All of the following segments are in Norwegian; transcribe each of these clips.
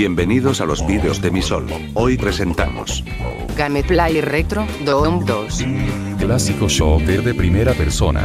Bienvenidos a los vídeos de mi sol. Hoy presentamos Gameplay Retro Doom 2. Clásico shooter de primera persona.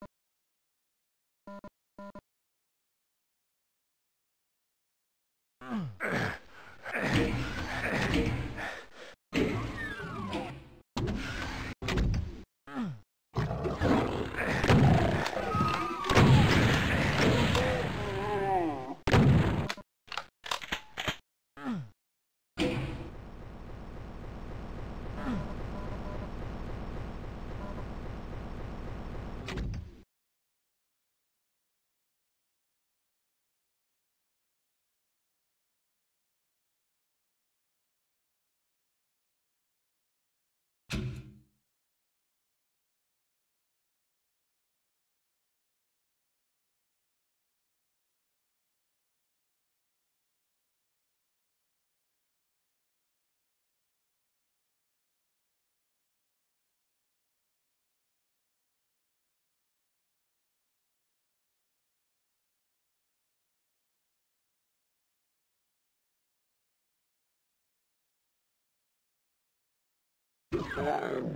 Ugh.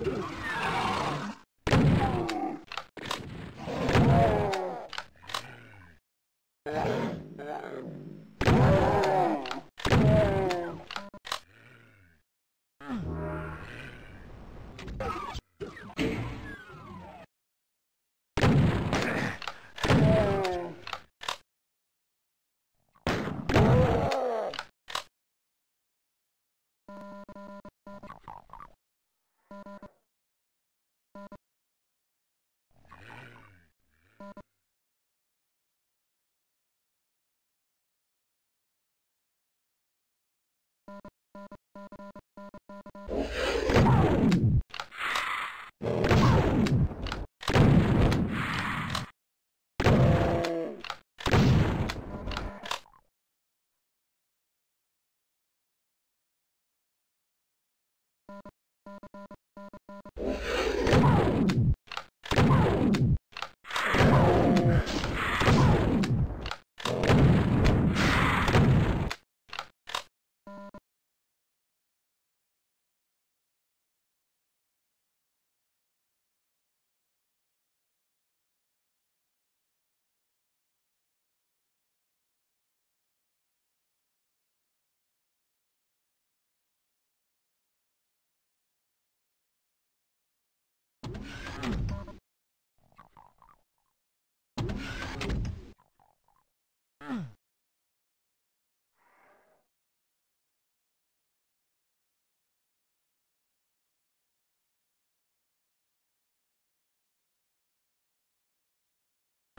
Yeah.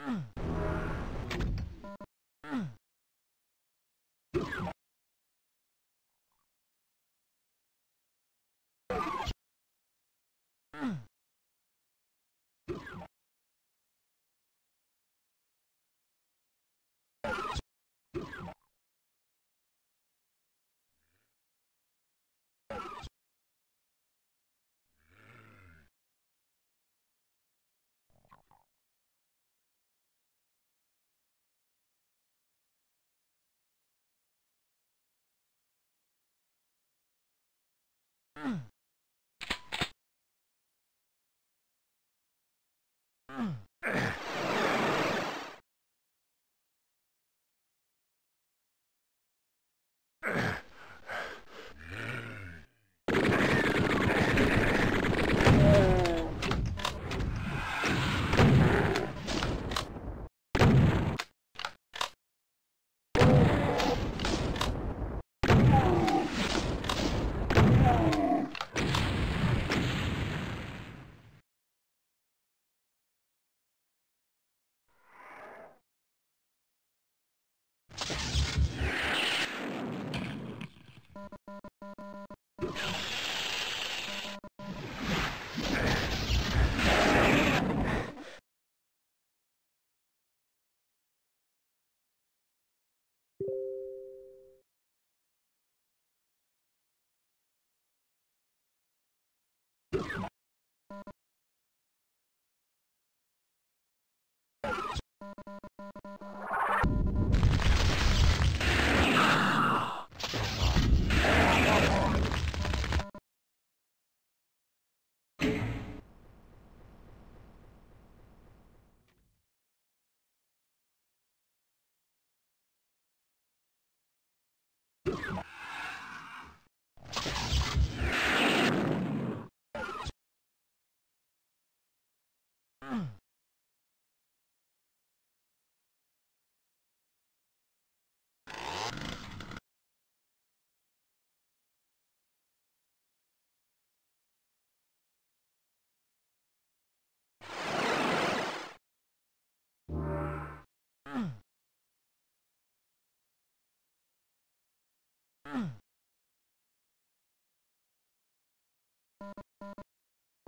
You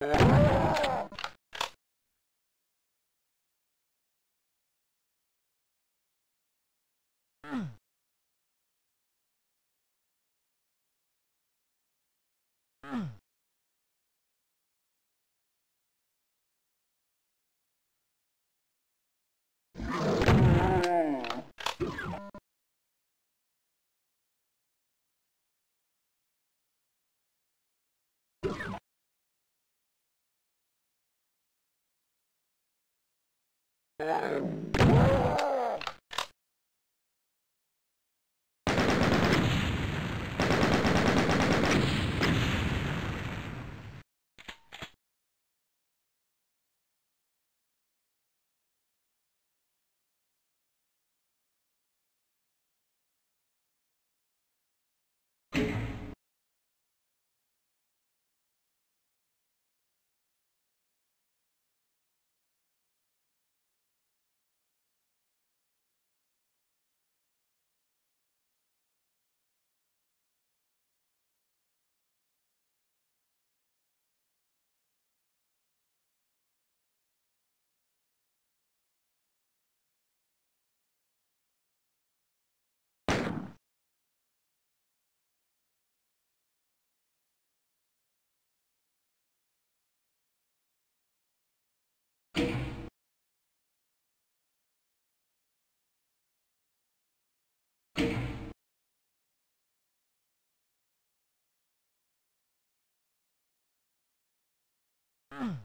Mm. Um... you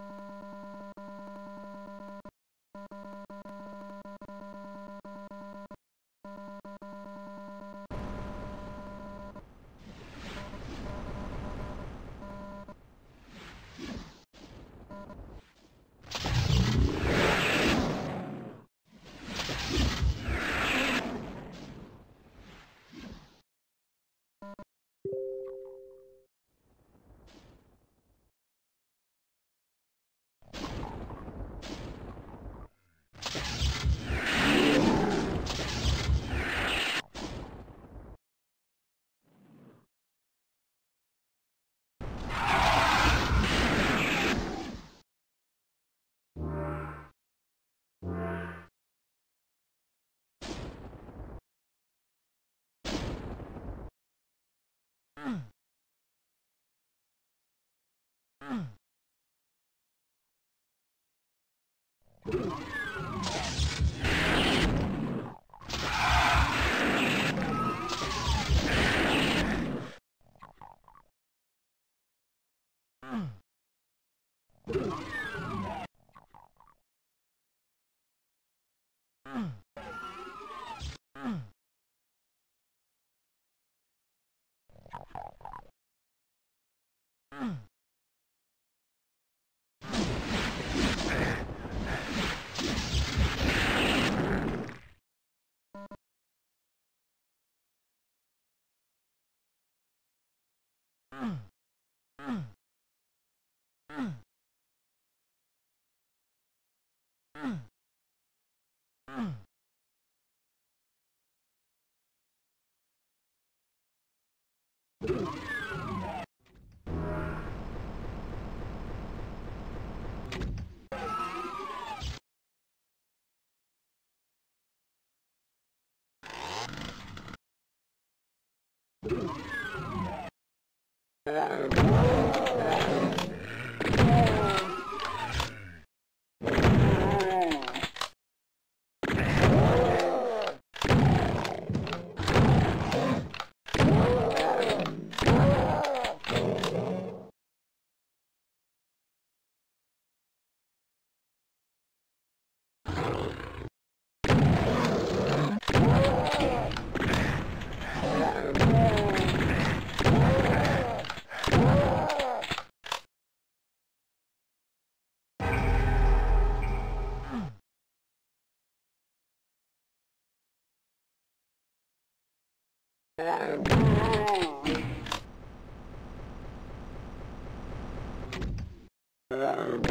Mm. Oh, Wow.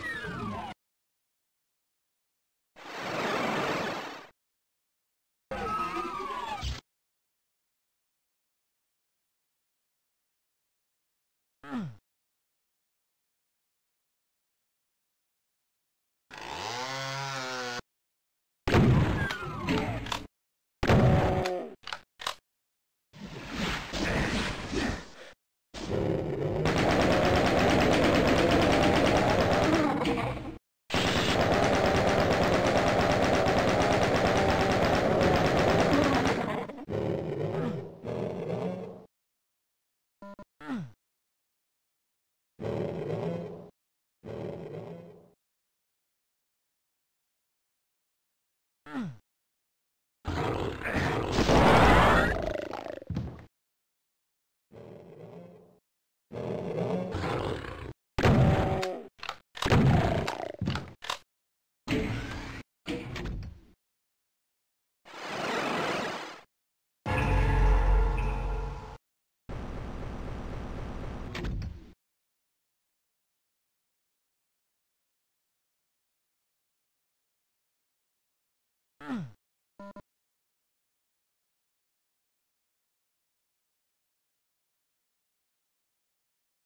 Mm-hmm.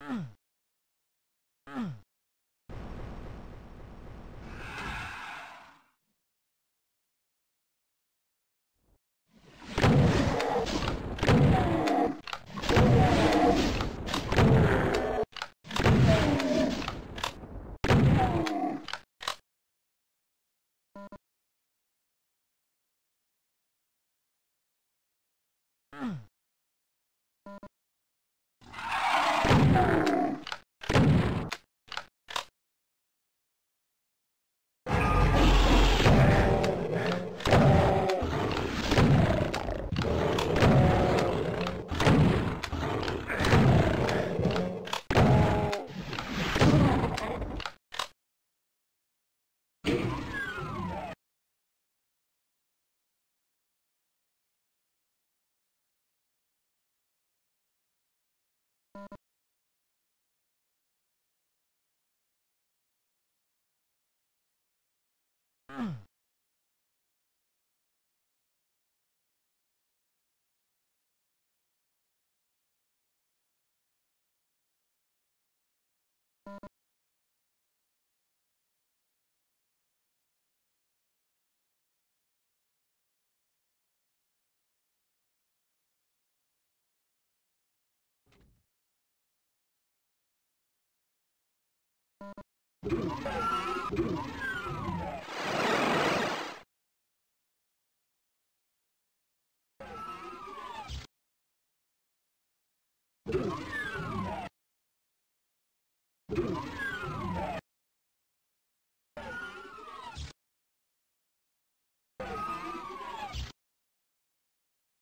Ugh. Mm-hmm.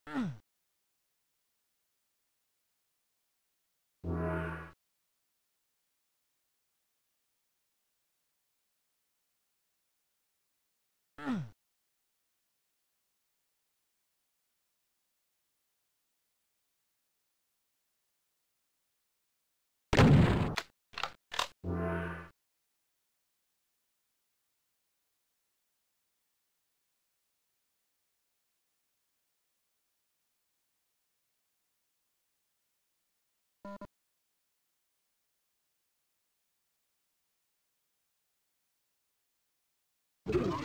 Mm-hmm. You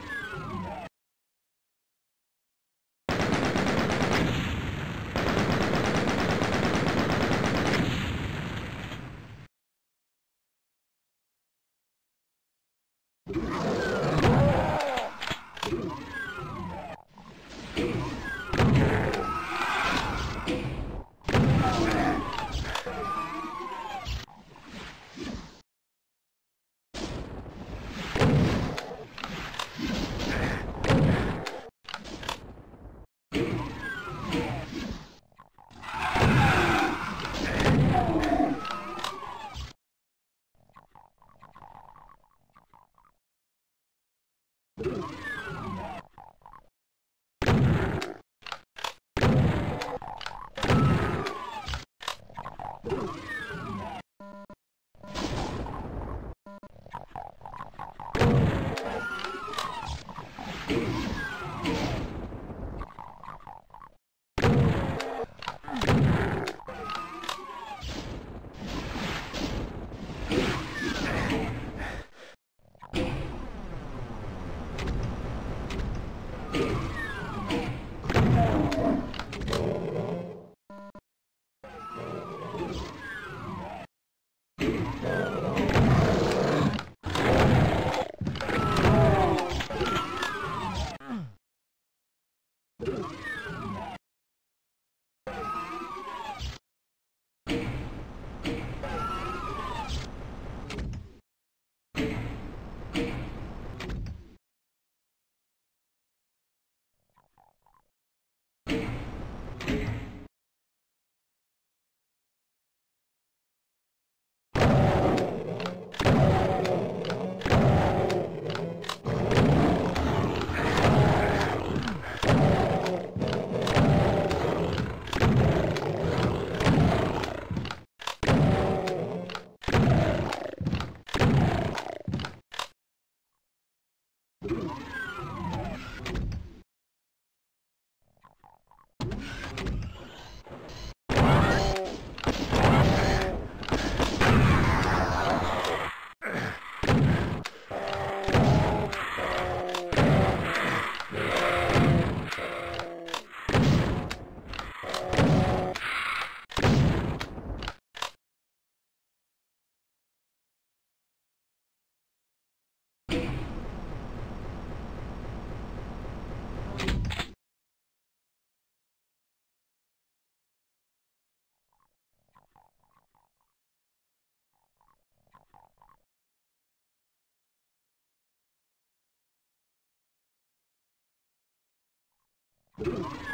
Ooh.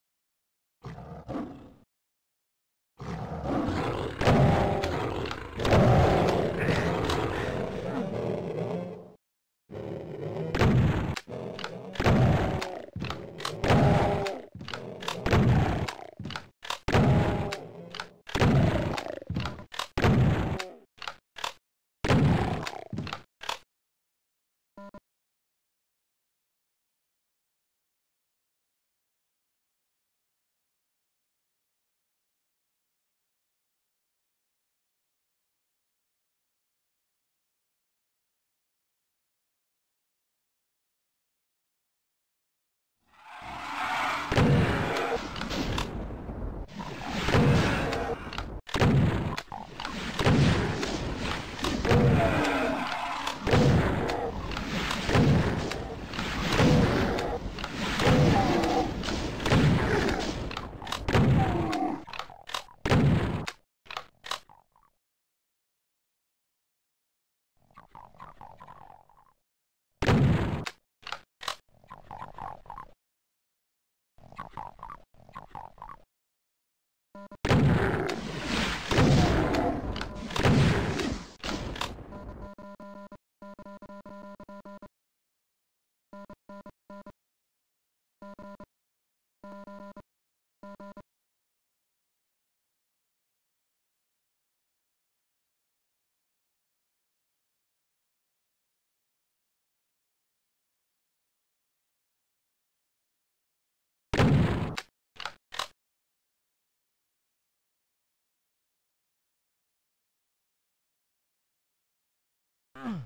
Mm.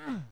Mm.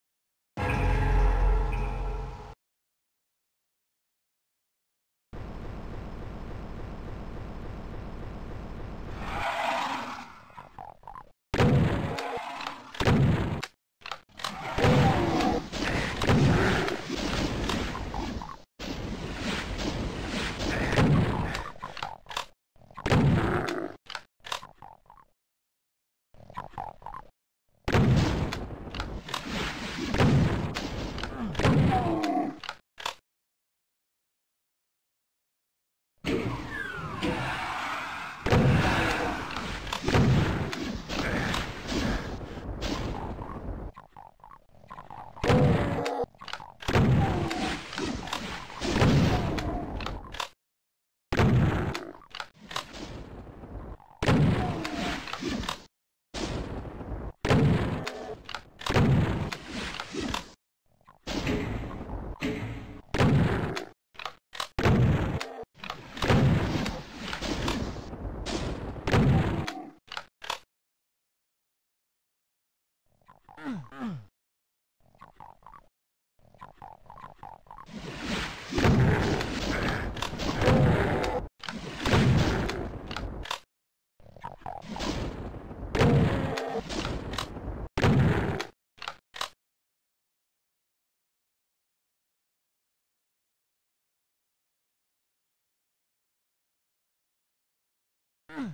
Ugh.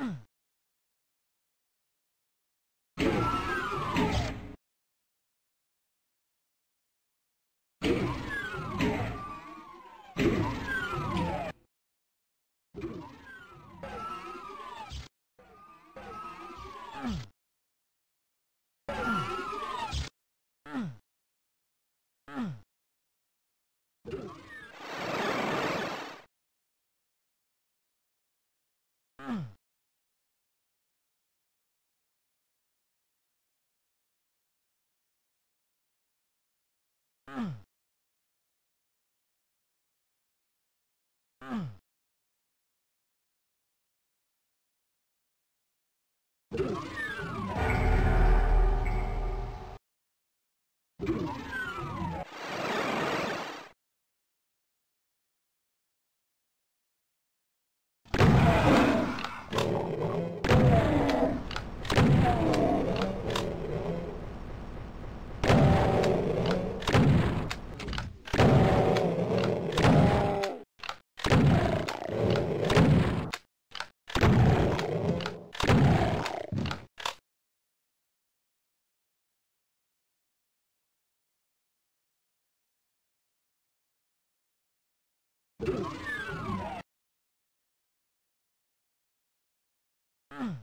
Mm. you Mm-hmm.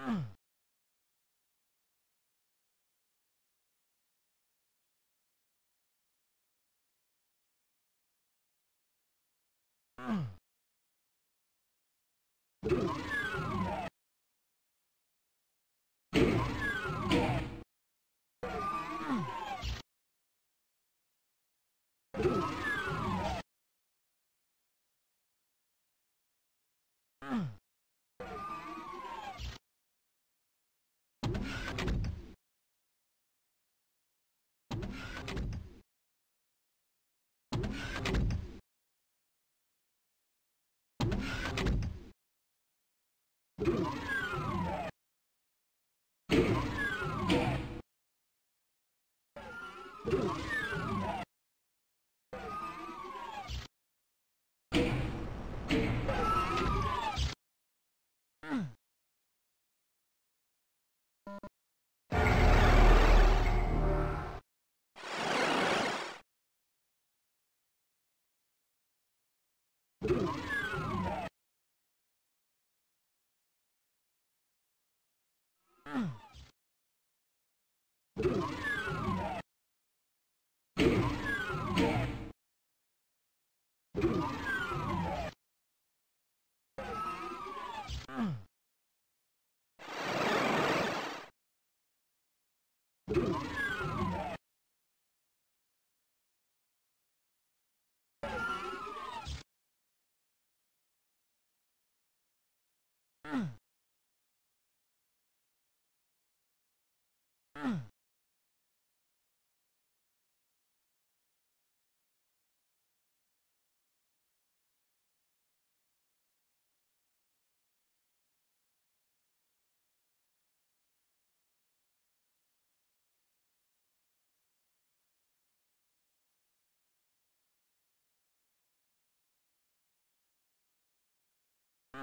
Mm-hmm. Mm. Mm. Mm-hmm.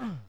Ugh.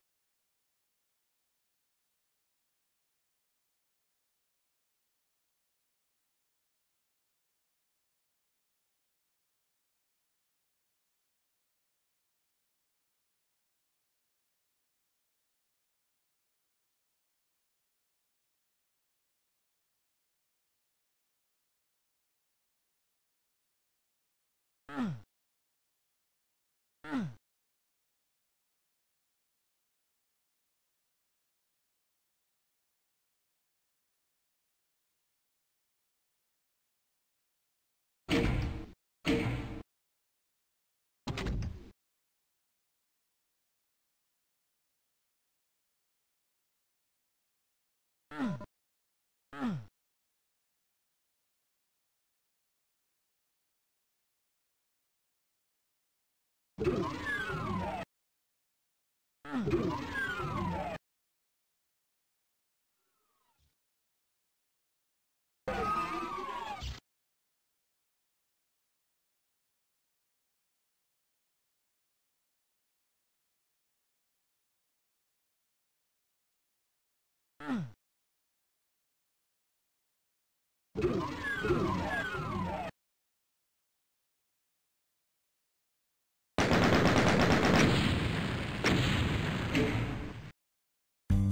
Mm.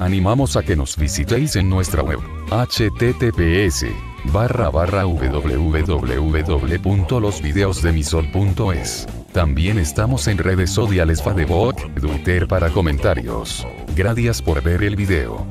Animamos a que nos visitéis en nuestra web, https barra barra www.losvideosdemisol.es. También estamos en redes sociales Facebook, Twitter para comentarios. Gracias por ver el video.